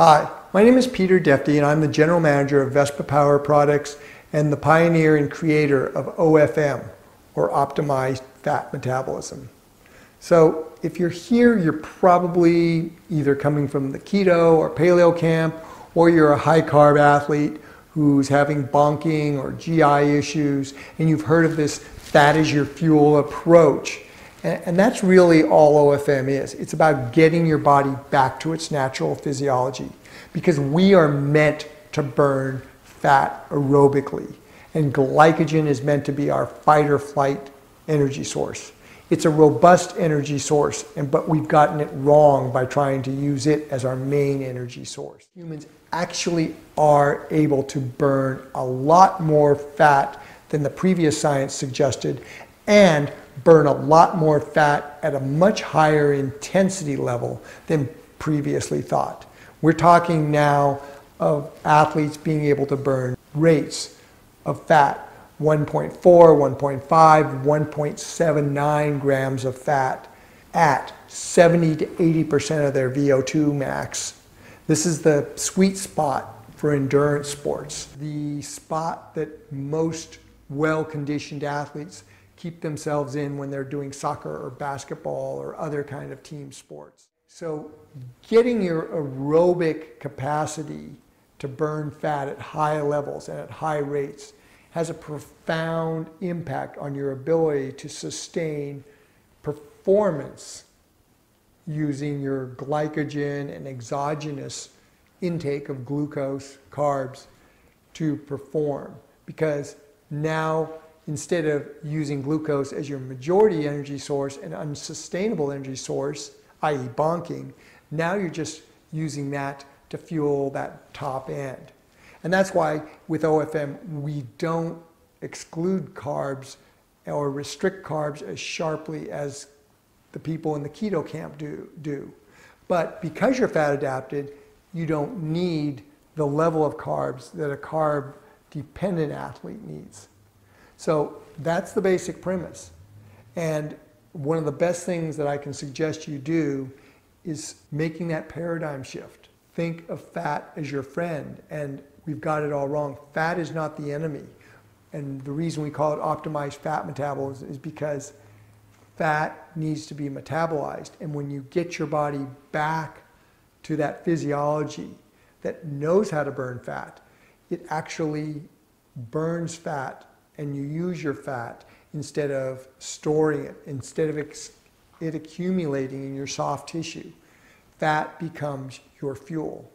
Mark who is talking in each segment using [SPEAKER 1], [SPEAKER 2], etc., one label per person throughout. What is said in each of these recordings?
[SPEAKER 1] Hi, my name is Peter Defty and I'm the General Manager of Vespa Power Products and the pioneer and creator of OFM, or Optimized Fat Metabolism. So if you're here, you're probably either coming from the keto or paleo camp, or you're a high carb athlete who's having bonking or GI issues, and you've heard of this fat is your fuel approach. And, and that's really all OFM is. It's about getting your body back to its natural physiology because we are meant to burn fat aerobically. And glycogen is meant to be our fight or flight energy source. It's a robust energy source, and, but we've gotten it wrong by trying to use it as our main energy source. Humans actually are able to burn a lot more fat than the previous science suggested and burn a lot more fat at a much higher intensity level than previously thought. We're talking now of athletes being able to burn rates of fat 1.4, 1.5, 1.79 grams of fat at 70 to 80% of their VO2 max. This is the sweet spot for endurance sports, the spot that most well conditioned athletes keep themselves in when they're doing soccer or basketball or other kind of team sports. So getting your aerobic capacity to burn fat at high levels and at high rates has a profound impact on your ability to sustain performance using your glycogen and exogenous intake of glucose, carbs to perform. Because now instead of using glucose as your majority energy source and unsustainable energy source, i.e. bonking, now you're just using that to fuel that top end. And that's why with OFM, we don't exclude carbs or restrict carbs as sharply as the people in the keto camp do. do. But because you're fat adapted, you don't need the level of carbs that a carb dependent athlete needs. So that's the basic premise. And one of the best things that I can suggest you do is making that paradigm shift. Think of fat as your friend, and we've got it all wrong. Fat is not the enemy. And the reason we call it optimized fat metabolism is because fat needs to be metabolized. And when you get your body back to that physiology that knows how to burn fat, it actually burns fat and you use your fat instead of storing it, instead of it accumulating in your soft tissue. Fat becomes your fuel.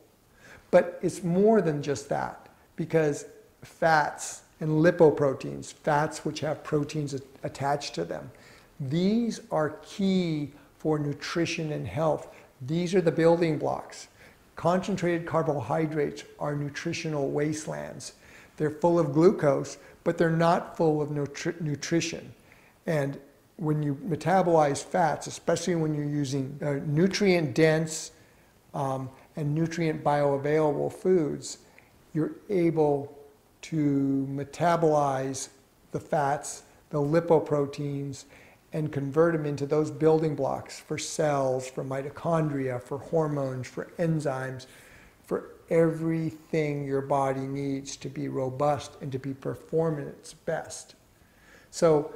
[SPEAKER 1] But it's more than just that because fats and lipoproteins, fats which have proteins attached to them, these are key for nutrition and health. These are the building blocks. Concentrated carbohydrates are nutritional wastelands. They're full of glucose, but they're not full of nutri nutrition. And when you metabolize fats, especially when you're using uh, nutrient dense um, and nutrient bioavailable foods, you're able to metabolize the fats, the lipoproteins, and convert them into those building blocks for cells, for mitochondria, for hormones, for enzymes, for everything your body needs to be robust and to be performing its best. So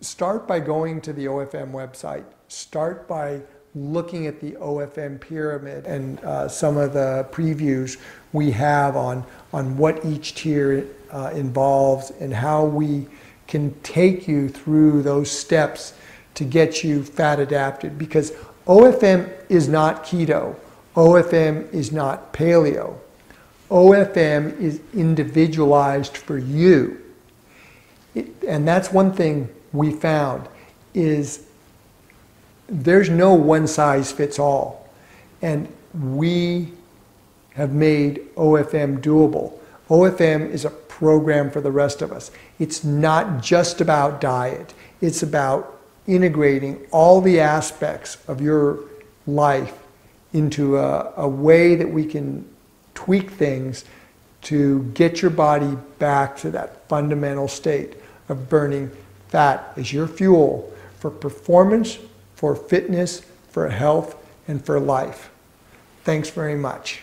[SPEAKER 1] start by going to the OFM website. Start by looking at the OFM pyramid and uh, some of the previews we have on, on what each tier uh, involves and how we can take you through those steps to get you fat adapted because OFM is not keto. OFM is not paleo. OFM is individualized for you. It, and that's one thing we found is there's no one size fits all. And we have made OFM doable. OFM is a program for the rest of us. It's not just about diet. It's about integrating all the aspects of your life into a, a way that we can tweak things to get your body back to that fundamental state of burning fat as your fuel for performance, for fitness, for health, and for life. Thanks very much.